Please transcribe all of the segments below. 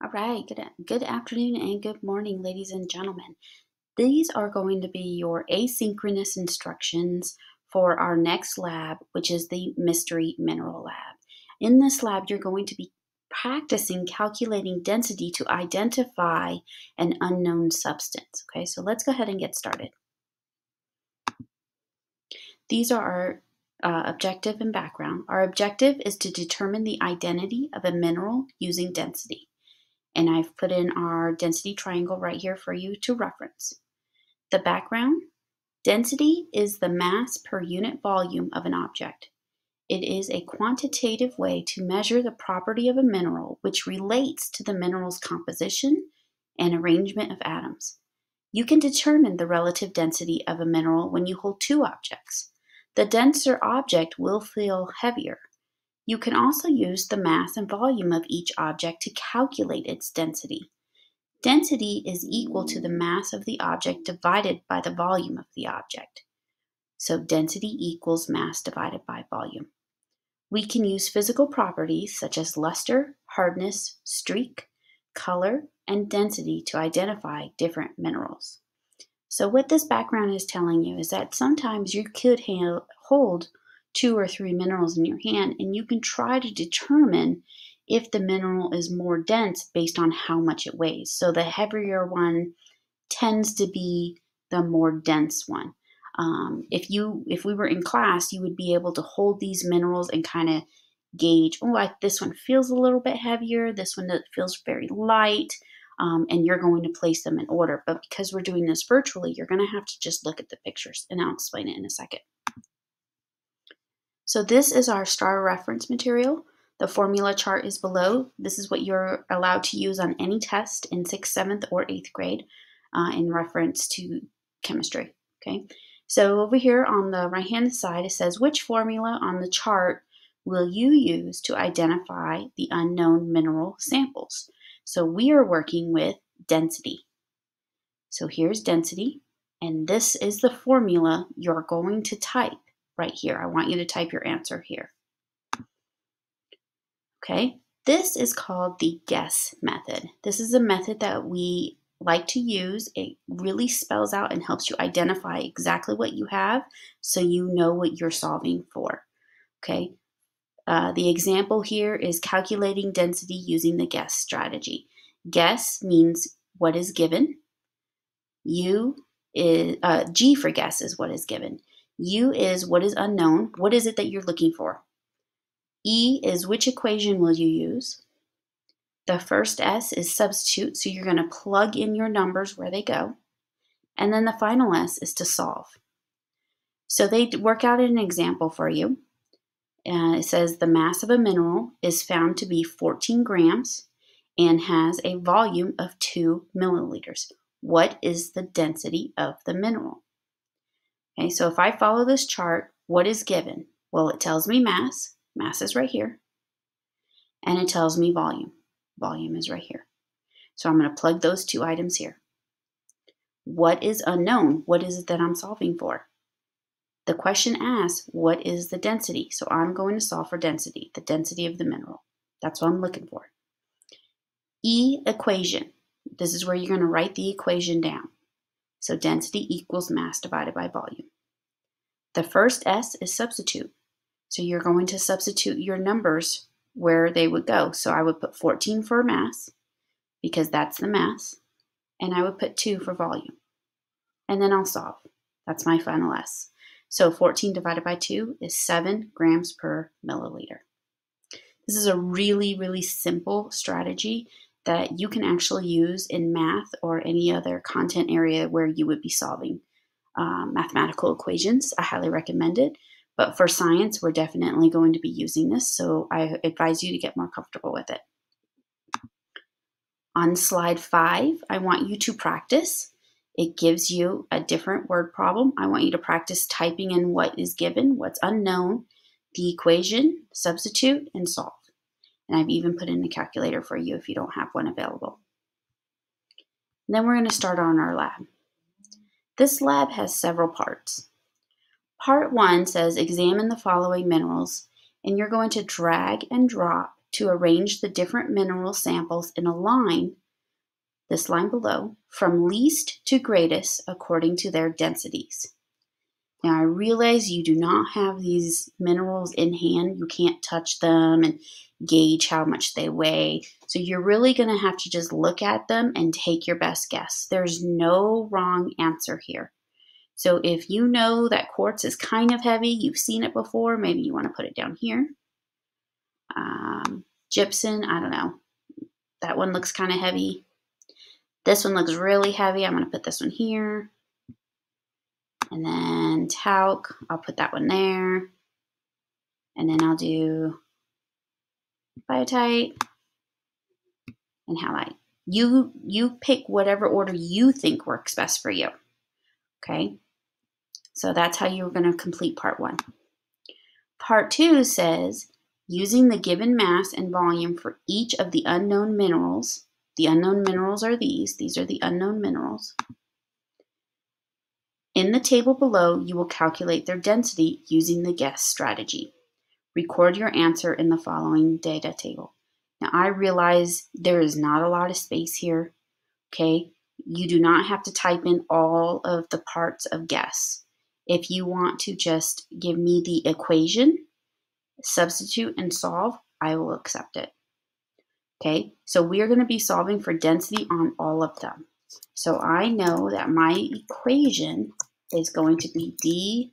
All right, good, good afternoon and good morning, ladies and gentlemen. These are going to be your asynchronous instructions for our next lab, which is the Mystery Mineral Lab. In this lab, you're going to be practicing calculating density to identify an unknown substance. Okay, so let's go ahead and get started. These are our uh, objective and background. Our objective is to determine the identity of a mineral using density and I've put in our density triangle right here for you to reference. The background, density is the mass per unit volume of an object. It is a quantitative way to measure the property of a mineral which relates to the mineral's composition and arrangement of atoms. You can determine the relative density of a mineral when you hold two objects. The denser object will feel heavier, you can also use the mass and volume of each object to calculate its density. Density is equal to the mass of the object divided by the volume of the object. So density equals mass divided by volume. We can use physical properties such as luster, hardness, streak, color, and density to identify different minerals. So what this background is telling you is that sometimes you could hold two or three minerals in your hand, and you can try to determine if the mineral is more dense based on how much it weighs. So the heavier one tends to be the more dense one. Um, if you if we were in class, you would be able to hold these minerals and kind of gauge. Oh, like this one feels a little bit heavier. This one feels very light. Um, and you're going to place them in order. But because we're doing this virtually, you're going to have to just look at the pictures, and I'll explain it in a second. So this is our STAAR reference material. The formula chart is below. This is what you're allowed to use on any test in 6th, 7th, or 8th grade uh, in reference to chemistry. Okay, so over here on the right hand side it says which formula on the chart will you use to identify the unknown mineral samples. So we are working with density. So here's density, and this is the formula you're going to type right here. I want you to type your answer here. Okay, this is called the guess method. This is a method that we like to use. It really spells out and helps you identify exactly what you have so you know what you're solving for. Okay, uh, the example here is calculating density using the guess strategy. Guess means what is given. U is uh, G for guess is what is given. U is what is unknown. What is it that you're looking for? E is which equation will you use? The first S is substitute, so you're going to plug in your numbers where they go. And then the final S is to solve. So they work out an example for you. Uh, it says the mass of a mineral is found to be 14 grams and has a volume of 2 milliliters. What is the density of the mineral? Okay, so if I follow this chart, what is given? Well, it tells me mass. Mass is right here. And it tells me volume. Volume is right here. So I'm going to plug those two items here. What is unknown? What is it that I'm solving for? The question asks, what is the density? So I'm going to solve for density, the density of the mineral. That's what I'm looking for. E equation. This is where you're going to write the equation down. So density equals mass divided by volume. The first S is substitute. So you're going to substitute your numbers where they would go. So I would put 14 for mass because that's the mass. And I would put 2 for volume. And then I'll solve. That's my final S. So 14 divided by 2 is 7 grams per milliliter. This is a really, really simple strategy that you can actually use in math or any other content area where you would be solving um, mathematical equations. I highly recommend it. But for science, we're definitely going to be using this, so I advise you to get more comfortable with it. On slide five, I want you to practice. It gives you a different word problem. I want you to practice typing in what is given, what's unknown, the equation, substitute, and solve. And I've even put in a calculator for you if you don't have one available. And then we're going to start on our lab. This lab has several parts. Part one says examine the following minerals, and you're going to drag and drop to arrange the different mineral samples in a line, this line below, from least to greatest according to their densities. Now I realize you do not have these minerals in hand. You can't touch them and gauge how much they weigh. So you're really going to have to just look at them and take your best guess. There's no wrong answer here. So if you know that quartz is kind of heavy, you've seen it before, maybe you want to put it down here. Um, gypsum, I don't know. That one looks kind of heavy. This one looks really heavy. I'm going to put this one here. And then talc, I'll put that one there. And then I'll do biotite and halite. You, you pick whatever order you think works best for you. Okay, so that's how you're going to complete part one. Part two says using the given mass and volume for each of the unknown minerals. The unknown minerals are these. These are the unknown minerals. In the table below, you will calculate their density using the guess strategy. Record your answer in the following data table. Now, I realize there is not a lot of space here, okay? You do not have to type in all of the parts of guess. If you want to just give me the equation, substitute and solve, I will accept it. Okay, so we are going to be solving for density on all of them. So I know that my equation is going to be D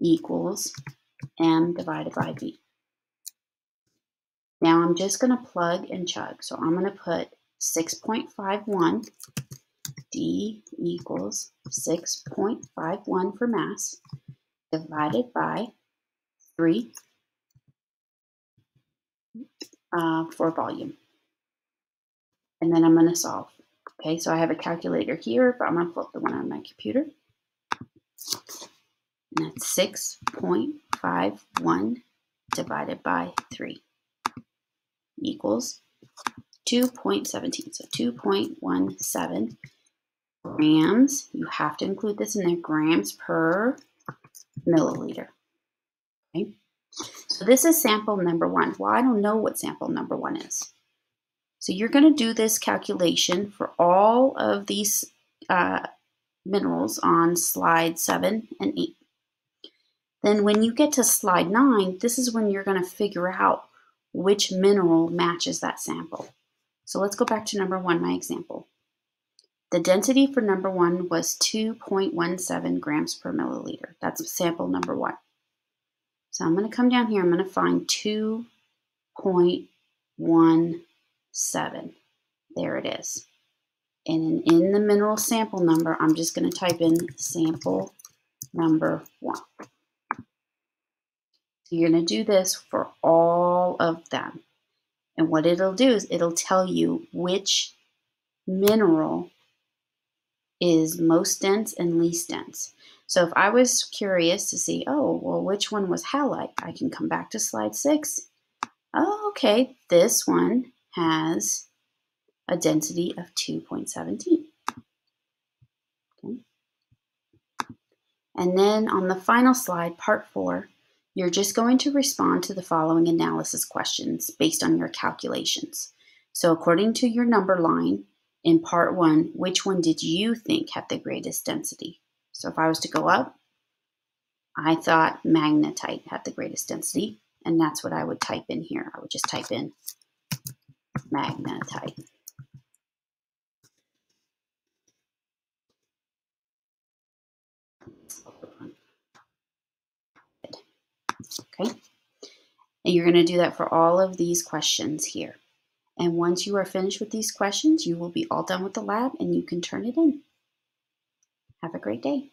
equals M divided by B. Now I'm just going to plug and chug. So I'm going to put 6.51 D equals 6.51 for mass divided by 3 uh, for volume. And then I'm going to solve. Okay, so I have a calculator here, but I'm going to flip the one on my computer. And that's 6.51 divided by 3 equals 2.17. So 2.17 grams. You have to include this in there, grams per milliliter. Okay. So this is sample number one. Well, I don't know what sample number one is. So you're going to do this calculation for all of these uh, minerals on slide 7 and 8. Then when you get to slide 9, this is when you're going to figure out which mineral matches that sample. So let's go back to number 1, my example. The density for number 1 was 2.17 grams per milliliter. That's sample number 1. So I'm going to come down here, I'm going to find 2.17. There it is. And in the mineral sample number, I'm just going to type in sample number one. So you're going to do this for all of them. And what it'll do is it'll tell you which mineral is most dense and least dense. So if I was curious to see, oh, well, which one was halite, I can come back to slide six. Oh, okay, this one has a density of 2.17. Okay. And then on the final slide, part four, you're just going to respond to the following analysis questions based on your calculations. So according to your number line in part one, which one did you think had the greatest density? So if I was to go up, I thought magnetite had the greatest density, and that's what I would type in here. I would just type in magnetite. Okay. And you're going to do that for all of these questions here. And once you are finished with these questions, you will be all done with the lab and you can turn it in. Have a great day.